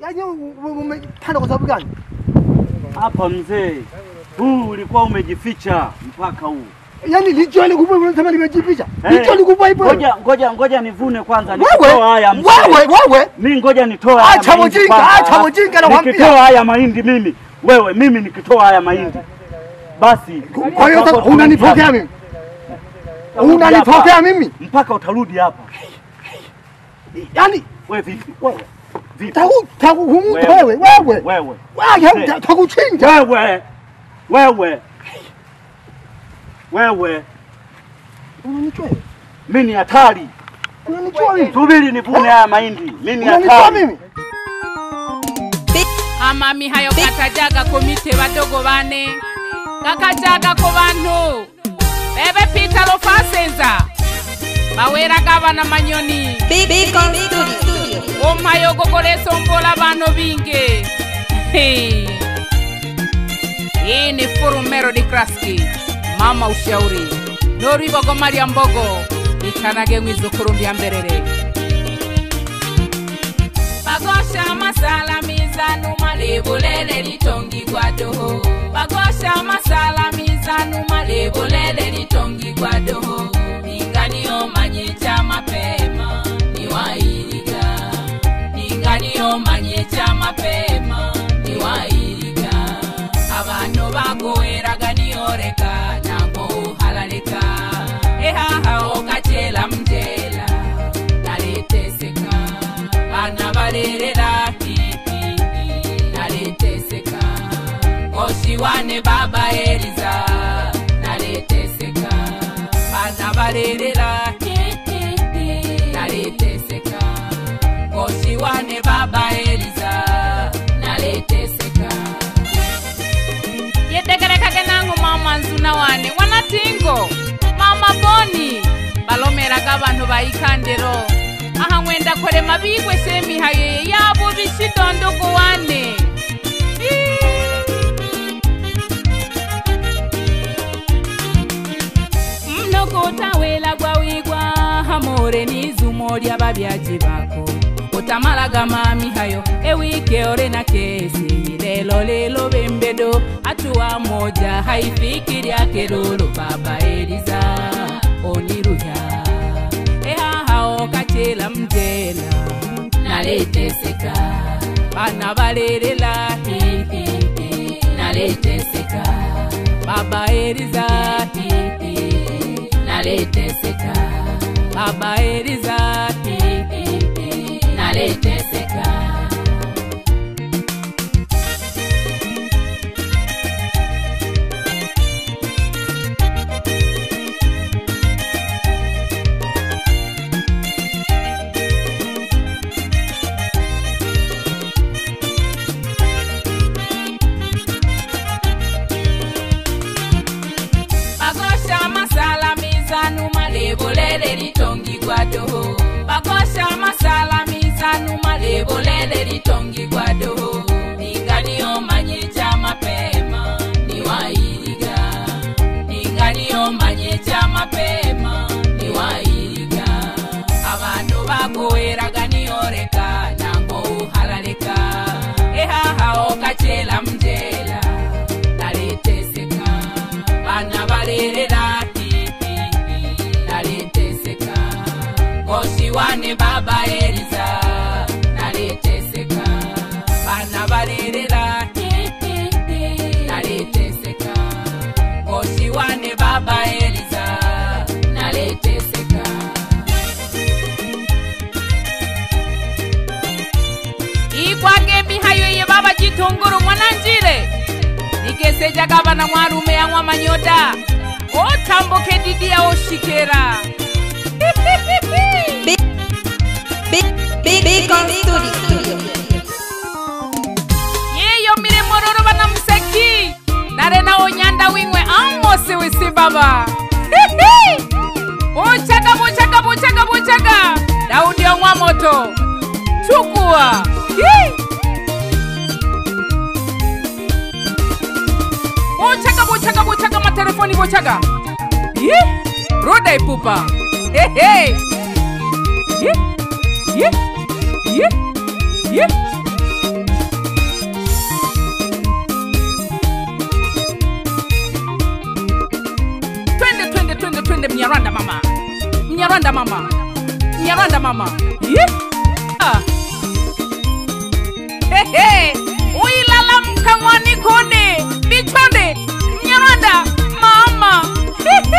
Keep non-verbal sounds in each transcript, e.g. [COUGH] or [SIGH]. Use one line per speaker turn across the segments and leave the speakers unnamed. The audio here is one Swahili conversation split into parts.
Yaani umepanda kwa sababu gani?
Hapa mzee, huu ulikuwa umejificha mpaka huu.
Yaani licho ni kubwa unasema limejificha. Licho ni kubwa ipo.
Ngoja ngoja ngoja nivune kwanza
Wewe,
haya
wewe, wewe.
Mimi ngoja nitoe haya
Acha
mjinga,
acha mjinga na kwambia.
Nikitoa haya mahindi mimi, wewe mimi nikitoa haya mahindi. Basi
Kwa hiyo unanipokea mimi? Unanipokea mimi?
Mpaka utarudi hapa.
Yaani
Wewe vipi? Wewe. Vipi?
taku taku humu
Wewe.
wewe, wewe.
Wewe.
Wewe
Mzee.
takuchinja.
Wewe. Wewe. Wewe.
Unanichwa.
Mimi ni hatari.
Unanichwa mimi.
Subiri nivune haya mahindi. Mimi ni hatari.
mimi.
amami hayo katajaga komite badogo bane kakajagako bantu bebe pita lofasenza baweraga abana manyoni
Beacon Studio.
Omayo gogolesombola bano binge. Hii ni furu melody kraski mama ushauri. Noribogo maria mbogo. Itanage mwizukuru mbya mberere bagosha masala mizanu malebulele litongigwa doho. Bagosha masala mizanu malebulele litongigwa doho. Ninganiyo manyecha mapema ndiwane baba eriza nareteseka vana varerera nareteseka ngozviwane baba eriza nareteseka yedekerekake nangu mama nzunawane wanatingo mama boni. Valomeraka vanhu vaikandero aha ng'wenda kore mavikwe semihayo yeyavo visidondogowane nizumo lya babyaji bako. Otamalaga mami hayo ewike na kesi. Lelo lelo bembedo atuwa moja haifiki lyake lolo baba eliza oniruya. Ehahao kachela mjela naleteseka. Bana balelela hihihi naleteseka. Baba eliza naleteseka. Baba eliza ngoshiwane baba eliza naleteseka bana balerera hihihi naleteseka ngoshiwane baba eliza naleteseka ikwage mihayo ye baba jitongoro mwananjire nigesejaga bana mwarume yang'wa manyoda otamboke didia oshikera
Beacon Studio.
yeyo mire mororo bana museki. Nare nawo nyanda wing'we amosi wisi baba buchaga buchaga buchaga buchaga. Daudi ong'wa moto. Buchaga buchaga buchaga matelefoni buchaga. Roda ipupa Yep. Yep. Yep. Mama. Mnyarwanda mama. Mnyarwanda Ah. Hey, hey. Uilala mkamwa nikone. Bichonde. Mnyarwanda mama. Hehe.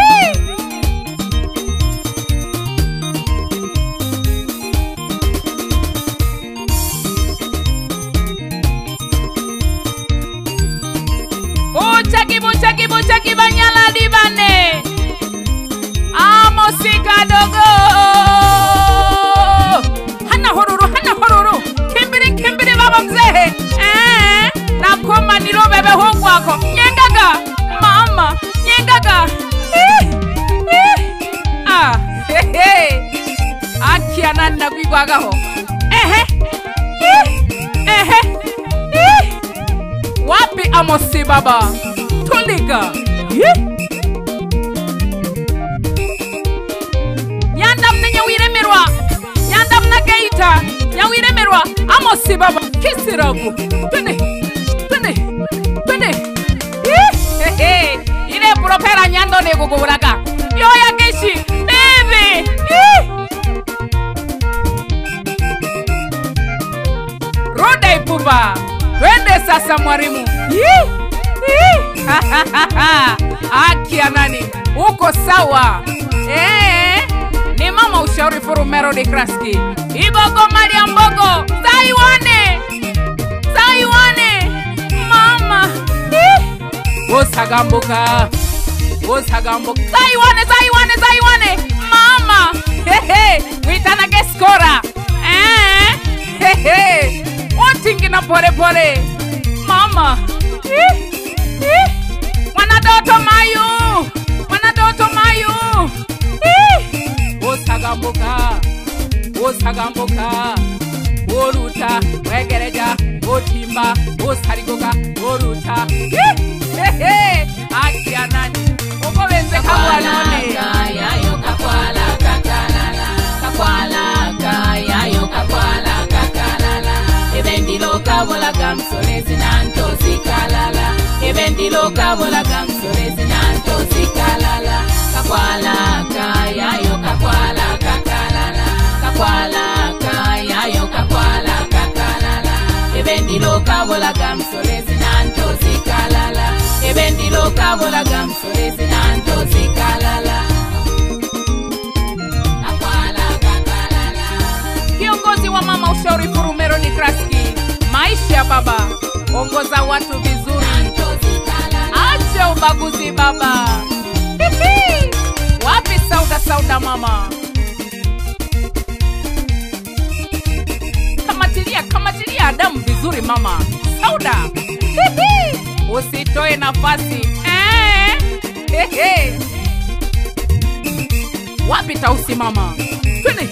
kwakho nyengaga mama nyengaga eh, eh. ah, akhiana nnakuikwakaho ehe. Eh, ehe. Wapi amosi baba? Tulika yandamna nyawiremerwa yandamna geita. Nyawiremerwa amosi baba. Kisiragu. Tune neguguburaga yoya geshi bebe Ih. ipupa twende sasa mwalimu. [LAUGHS] aki yi. Nani, uko sawa? Ni mama ushauri furu Melody Kraski Ibogo Maria Mbogo Zaiwane Zaiwane mama Ih. ngozi akambo saiwane saiwane saiwane mama. Hehe muitana kesikora ee eh? hehe. Otingina porepore mama. Mwana doto mayu. Mwana doto mayu ngozi akamboka ngozi akamboka oruta wegereja otimba osarigoka oruta akianani
kabolaka msolezi na ntosi kalala ebendilo kabolaka msolezi na ntosi kalala kakwalaka yayo kakwalaka kalala kakwalaka yayo kakwalaka kalala ebendilo kabolaka msolezi na ntosi kalala ebendilo kabolaka msolezi
baba. Ongoza watu vizuri. Acha ubaguzi baba. Hihi. wapi sauda sauda mama? Kamatilia kamatilia adamu vizuri mama. Sauda. Hihi. usitoe nafasi. Eh. Hehe. wapi tausi mama? Twende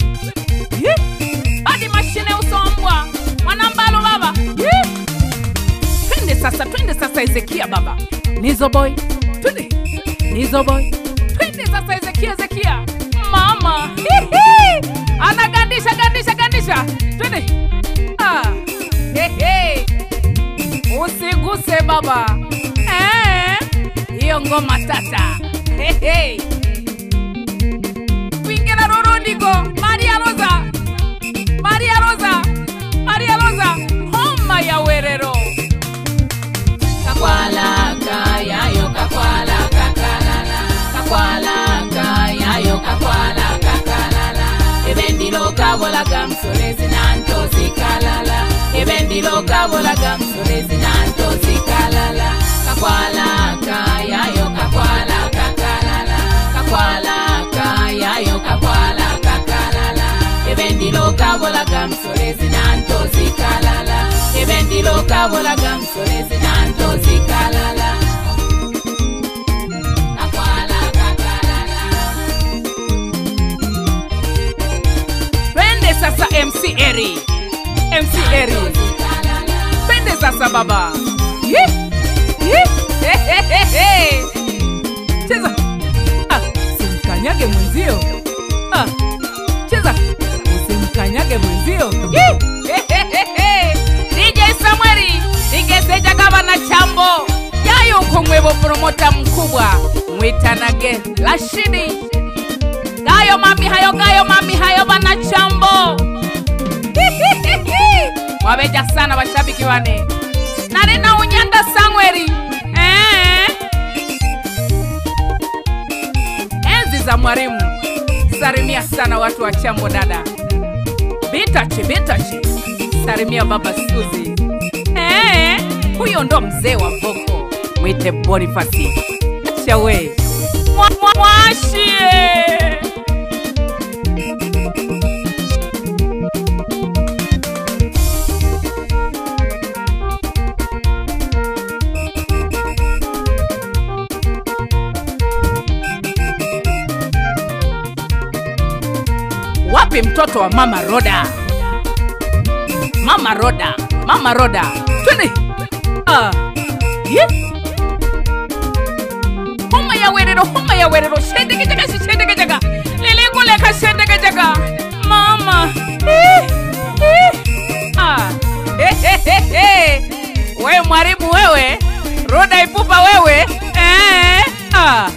sasa ezekia baba. Nizo boy. Twende nizo boy. Twende sasa ezekia ezekia mama. Hihi. anagandisha gandisha gandisha. Twende. Ah. Usiguse baba. Eh. hiyo ngoma tata. Hehe. Milo kabola gamsore sinanto zikalala
Kakwala kaya yo oh, kakwala kakalala Kakwala kaya yo oh, kakwala kakalala Ebendilo kabola gamsore sinanto zikalala Ebendilo kabola gamsore sinanto zikalala
Twende sasa MC Eri. MC Eri. Sasa baba. Ye. Ye. Hehehehe. cheza. Ah, simkanyage mwenzio. Ah, cheza. Usimkanyage mwenzio. Dj Samweli, nigezeja gavana chambo. Yayuko mwevo promota mkubwa. Mwitanage lashidi Gayo mami hayo gayo mami hayo banachambo wabeja sana bashabiki bane nari na unyanda sangweri eh? enzi za mwarimu sarimia sana watu wa chambo dada. Bitachi bitachi. Salimia baba suzi. Eh? huyo ndo mzee wa boko mwite bonifasi chawe Mwa- mwa- wapi mtoto wa mama roda mama roda mama roda twende ah. yeah. homa ya werero homa ya werero shendekejaga sishendekejaga liliguleka shendekejaga mama Eh, eh. Ah. Hehehehe. we mwalimu wewe roda ipupa wewe eh. ah.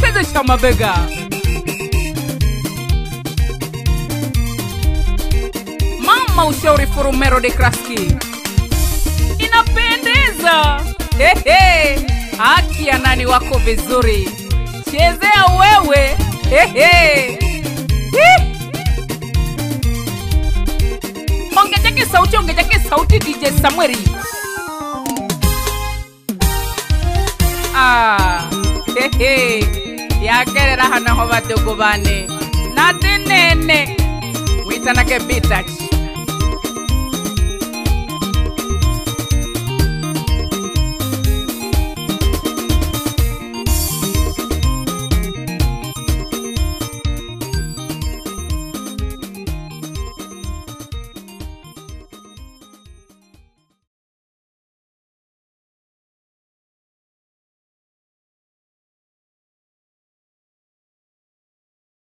chezesha mabega mama ushauri furumero de kraski inapendeza. Hehe. haki ya nani wako vizuri? Chezea wewe. Hehe. Ongejake sauti ongejake sauti dj samweri ah. Hehe. yakerera hanaho badogo bane. Natinene witanake bitach